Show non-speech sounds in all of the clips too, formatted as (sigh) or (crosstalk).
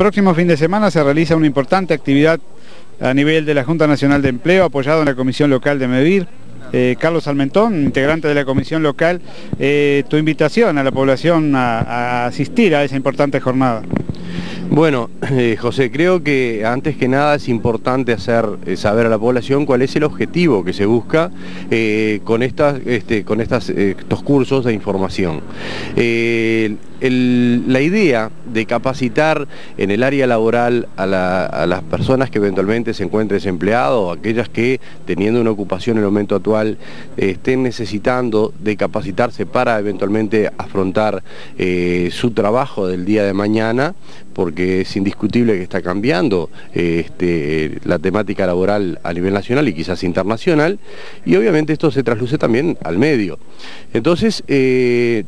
próximo fin de semana se realiza una importante actividad a nivel de la Junta Nacional de Empleo, apoyado en la Comisión Local de Medir. Eh, Carlos Almentón, integrante de la Comisión Local, eh, tu invitación a la población a, asistir a esa importante jornada. Bueno, eh, José, creo que antes que nada es importante hacer saber a la población cuál es el objetivo que se busca con, estas, este, con estos cursos de información. La idea de capacitar en el área laboral a, las personas que eventualmente se encuentren desempleados aquellas que teniendo una ocupación en el momento actual estén necesitando de capacitarse para eventualmente afrontar eh, su trabajo del día de mañana porque es indiscutible que está cambiando este, la temática laboral a nivel nacional y quizás internacional y obviamente esto se trasluce también al medio. Entonces, eh,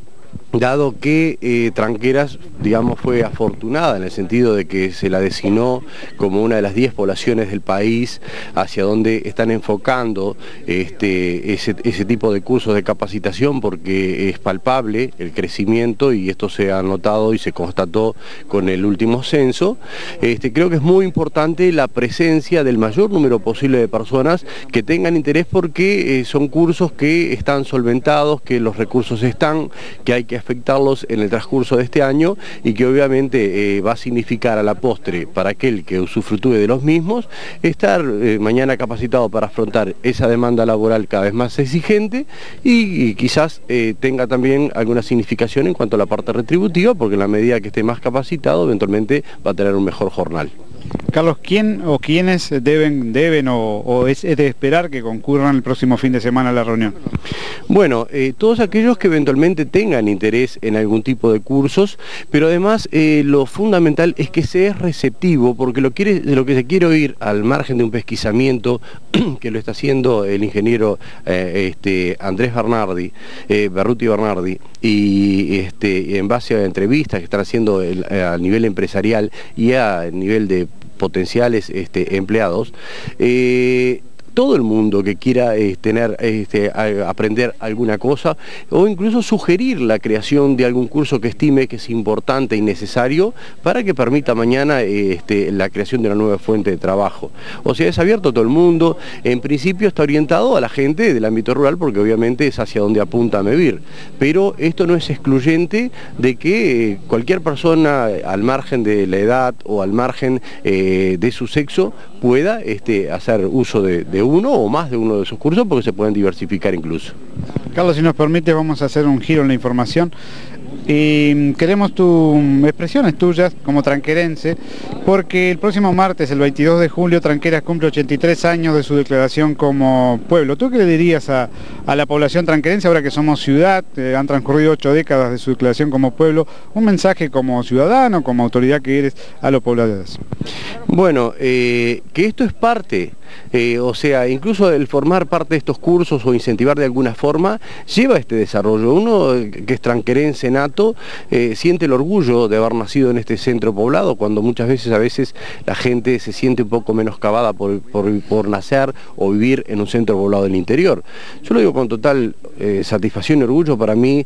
dado que eh, Tranqueras, digamos, fue afortunada en el sentido de que se la designó como una de las 10 poblaciones del país hacia donde están enfocando este, ese, tipo de cursos de capacitación porque es palpable el crecimiento y esto se ha notado y se constató con el último censo. Este, creo que es muy importante la presencia del mayor número posible de personas que tengan interés porque eh, son cursos que están solventados, que los recursos están, que hay que afectarlos en el transcurso de este año y que obviamente eh, va a significar a la postre para aquel que usufrutúe de los mismos estar eh, mañana capacitado para afrontar esa demanda laboral cada vez más exigente y, quizás eh, tenga también alguna significación en cuanto a la parte retributiva porque en la medida que esté más capacitado eventualmente va a tener un mejor jornal. Carlos, ¿quién o quiénes deben, deben o, es, de esperar que concurran el próximo fin de semana a la reunión? Bueno, eh, todos aquellos que eventualmente tengan interés en algún tipo de cursos, pero además eh, lo fundamental es que se es receptivo, porque lo, lo que se quiere oír al margen de un pesquisamiento (clears throat) que lo está haciendo el ingeniero eh, este, Andrés Bernardi, Berruti Bernardi, y este, en base a entrevistas que están haciendo a nivel empresarial y a nivel de potenciales este, empleados, eh, todo el mundo que quiera eh, tener, este, aprender alguna cosa o incluso sugerir la creación de algún curso que estime que es importante y necesario para que permita mañana este, la creación de una nueva fuente de trabajo. O sea, es abierto a todo el mundo, en principio está orientado a la gente del ámbito rural porque obviamente es hacia donde apunta MEVIR, pero esto no es excluyente de que eh, cualquier persona al margen de la edad o al margen eh, de su sexo pueda este, hacer uso de uno o más de uno de esos cursos porque se pueden diversificar incluso. Carlos, si nos permite, vamos a hacer un giro en la información. Y queremos tus expresiones tuyas como tranquerense, porque el próximo martes, el 22 de julio, Tranqueras cumple 83 años de su declaración como pueblo. ¿Tú qué le dirías a, la población tranquerense ahora que somos ciudad, eh, han transcurrido ocho décadas de su declaración como pueblo, un mensaje como ciudadano, como autoridad que eres a los pobladores? Bueno, eh, que esto es parte eh, o sea, incluso el formar parte de estos cursos o incentivar de alguna forma, lleva a este desarrollo. Uno eh, que es tranquerense nato, eh, siente el orgullo de haber nacido en este centro poblado, cuando muchas veces a veces la gente se siente un poco menoscabada por, por, nacer o vivir en un centro poblado del interior. Yo lo digo con total satisfacción y orgullo, para mí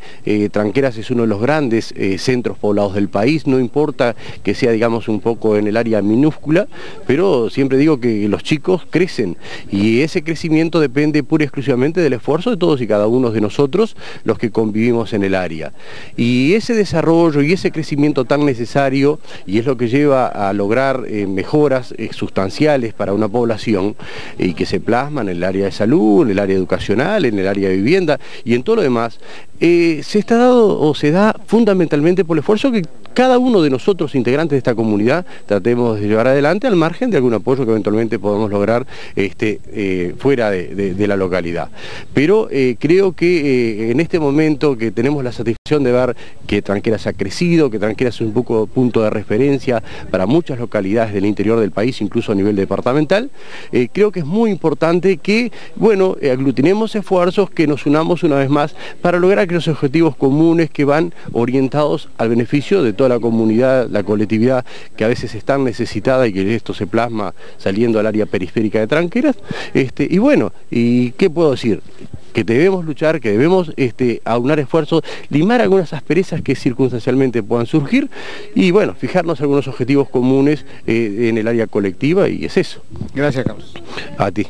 Tranqueras es uno de los grandes centros poblados del país, no importa que sea digamos un poco en el área minúscula, pero siempre digo que los chicos crecen y ese crecimiento depende pura y exclusivamente del esfuerzo de todos y cada uno de nosotros los que convivimos en el área. Y ese desarrollo y ese crecimiento tan necesario y es lo que lleva a lograr eh, mejoras eh, sustanciales para una población y que se plasman en el área de salud, en el área educacional, en el área de vivienda y en todo lo demás, eh, se está dado o se da fundamentalmente por el esfuerzo que cada uno de nosotros, integrantes de esta comunidad, tratemos de llevar adelante al margen de algún apoyo que eventualmente podamos lograr este, eh, fuera de, la localidad. Pero eh, creo que en este momento que tenemos la satisfacción de ver que Tranqueras ha crecido, que Tranqueras es un poco punto de referencia para muchas localidades del interior del país, incluso a nivel departamental, creo que es muy importante que, bueno, aglutinemos esfuerzos, que nos unamos una vez más para lograr aquellos objetivos comunes que van orientados al beneficio de toda la comunidad, la colectividad que a veces es tan necesitada y que esto se plasma saliendo al área periférica de Tranqueras. Este, y bueno, ¿y qué puedo decir? que debemos luchar, que debemos este, aunar esfuerzos, limar algunas asperezas que circunstancialmente puedan surgir y bueno, fijarnos algunos objetivos comunes eh, en el área colectiva y es eso. Gracias, Carlos. A ti.